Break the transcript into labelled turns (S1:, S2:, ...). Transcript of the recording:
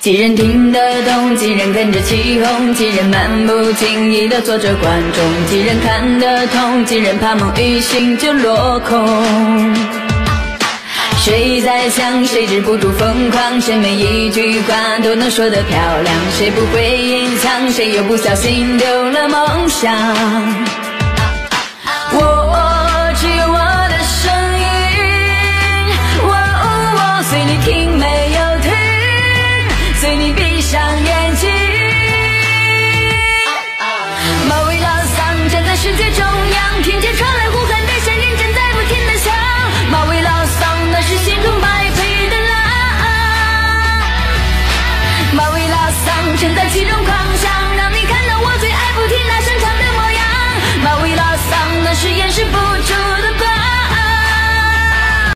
S1: 几人听得懂，几人跟着起哄，几人漫不经意的做着观众，几人看得通，几人怕梦一醒就落空。谁在想，谁止不住疯狂，谁每一句话都能说得漂亮，谁不会隐藏，谁又不小心丢了梦想。沉在其中狂。